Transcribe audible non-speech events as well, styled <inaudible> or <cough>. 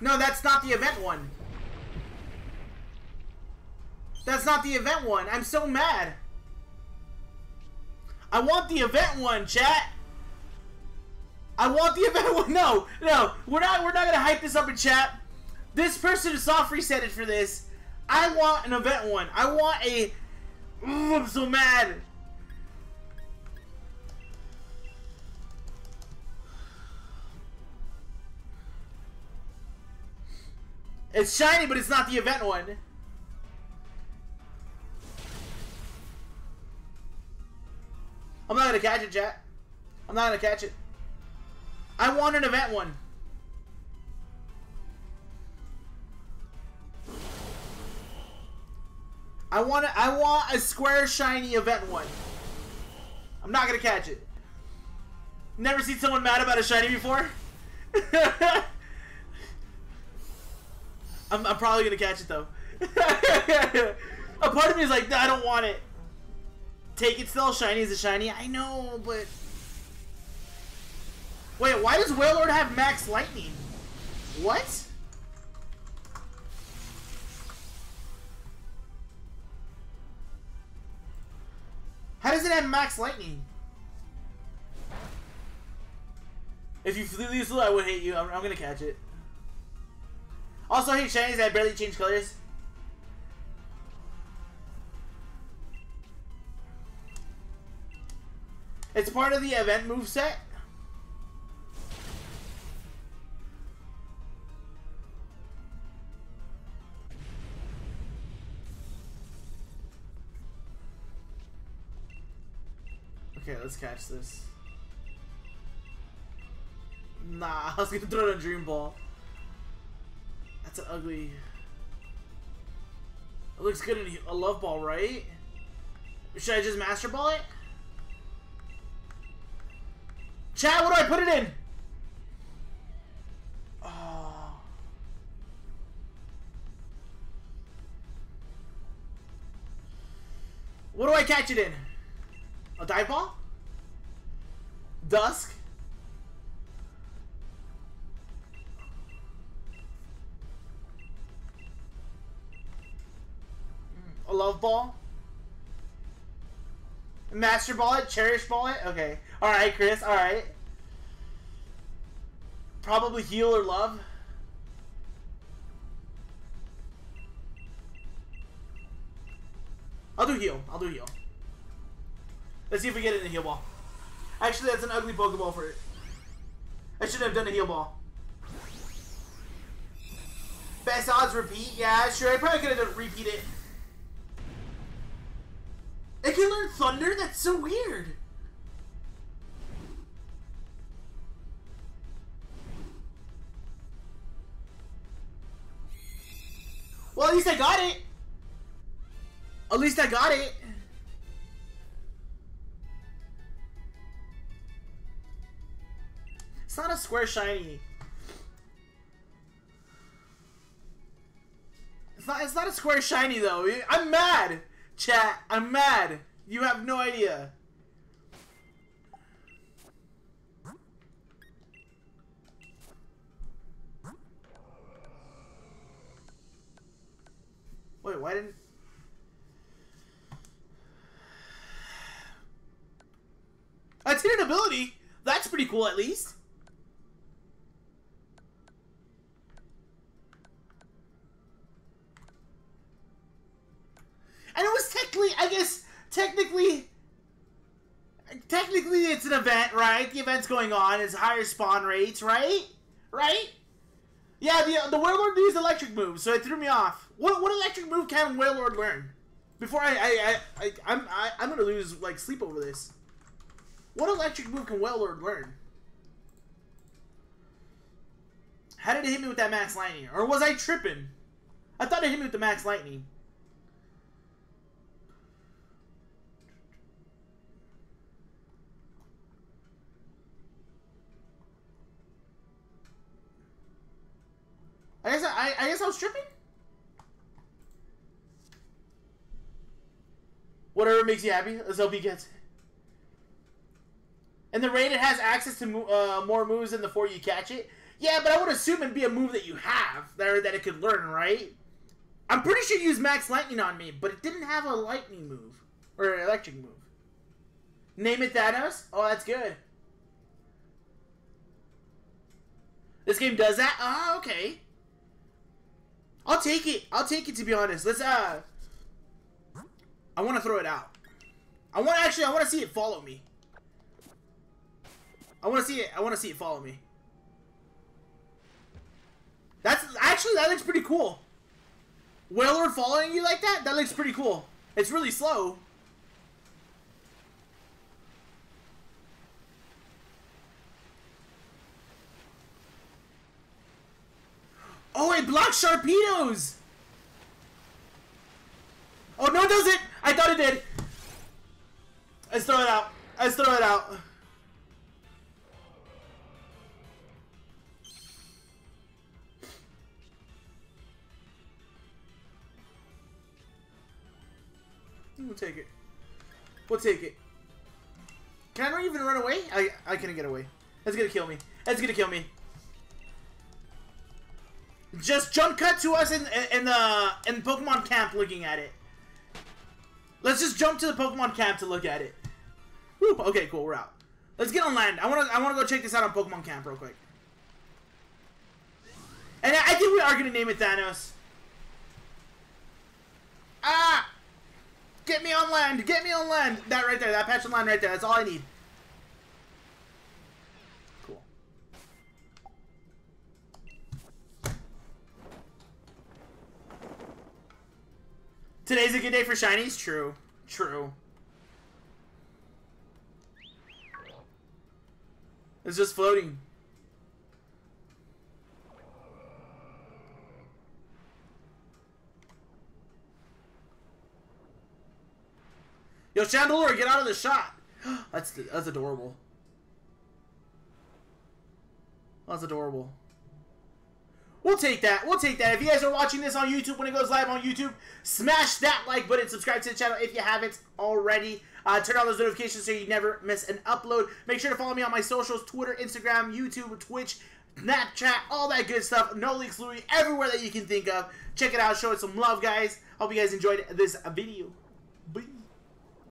No, that's not the event one. That's not the event one. I'm so mad. I want the event one, chat. I want the <laughs> event one. No, no, we're not. We're not gonna hype this up in chat. This person is soft resetted for this. I want an event one. I want a. Ooh, I'm so mad. It's shiny, but it's not the event one. I'm not gonna catch it, chat. I'm not gonna catch it. I want an event one. I want a, I want a square shiny event one. I'm not gonna catch it. Never seen someone mad about a shiny before. <laughs> I'm, I'm probably gonna catch it though. <laughs> a part of me is like, I don't want it. Take it still. Shiny is a shiny. I know, but wait, why does Wailord have max lightning? What? How does it have max lightning? If you lose I would hate you. I'm, I'm gonna catch it. Also, hate shinies that barely change colors. It's part of the event move set. Okay, let's catch this. Nah, <laughs> I was gonna throw it on Dream Ball. That's an ugly... It looks good in a Love Ball, right? Should I just Master Ball it? Chat, what do I put it in? What do I catch it in? A dive ball? Dusk? A love ball? Master ball it? Cherish ball it? Okay. Alright, Chris. Alright. Probably heal or love. I'll do heal. I'll do heal. Let's see if we get it in a heal ball. Actually, that's an ugly Pokeball for it. I should have done a heal ball. Best odds repeat? Yeah, sure. I probably could have repeat it. It can learn Thunder? That's so weird. Well, at least I got it. At least I got it. It's not a square shiny. It's not. It's not a square shiny though. I'm mad. Chat, I'm mad. You have no idea. Wait, why didn't... That's hidden ability. That's pretty cool, at least. And it was technically, I guess, technically, technically it's an event, right? The event's going on. It's higher spawn rates, right? Right? Yeah, the the Wailord used electric moves, so it threw me off. What what electric move can Wailord learn? Before I I I, I I'm I, I'm gonna lose like sleep over this. What electric move can Wailord learn? How did it hit me with that max lightning? Or was I tripping? I thought it hit me with the max lightning. I guess I, I guess I was tripping. Whatever makes you happy, let's hope he gets. And the raid, it has access to uh, more moves than the four you catch it. Yeah, but I would assume it'd be a move that you have there that it could learn, right? I'm pretty sure you used Max Lightning on me, but it didn't have a lightning move or an electric move. Name it Thanos. Oh, that's good. This game does that. Oh, okay. I'll take it. I'll take it to be honest. Let's uh. I want to throw it out. I want to actually. I want to see it follow me. I want to see it. I want to see it follow me. That's actually that looks pretty cool. Wailord following you like that? That looks pretty cool. It's really slow. Oh, it blocks Sharpedos! Oh, no, it doesn't! I thought it did. Let's throw it out. Let's throw it out. We'll take it. We'll take it. Can I even run away? I I couldn't get away. That's gonna kill me. That's gonna kill me. Just jump cut to us in in the in Pokemon camp looking at it. Let's just jump to the Pokemon camp to look at it. Okay, cool, we're out. Let's get on land. I wanna I wanna go check this out on Pokemon Camp real quick. And I think we are gonna name it Thanos. Ah! Get me on land! Get me on land! That right there, that patch of land right there, that's all I need. Today's a good day for shinies? True. True. It's just floating. Yo, Chandelure, get out of the shot. <gasps> that's that's adorable. That's adorable. We'll take that. We'll take that. If you guys are watching this on YouTube when it goes live on YouTube, smash that like button. Subscribe to the channel if you haven't already. Uh, turn on those notifications so you never miss an upload. Make sure to follow me on my socials, Twitter, Instagram, YouTube, Twitch, Snapchat, all that good stuff. No Leaks Louiee, everywhere that you can think of. Check it out. Show it some love, guys. Hope you guys enjoyed this video. Bye.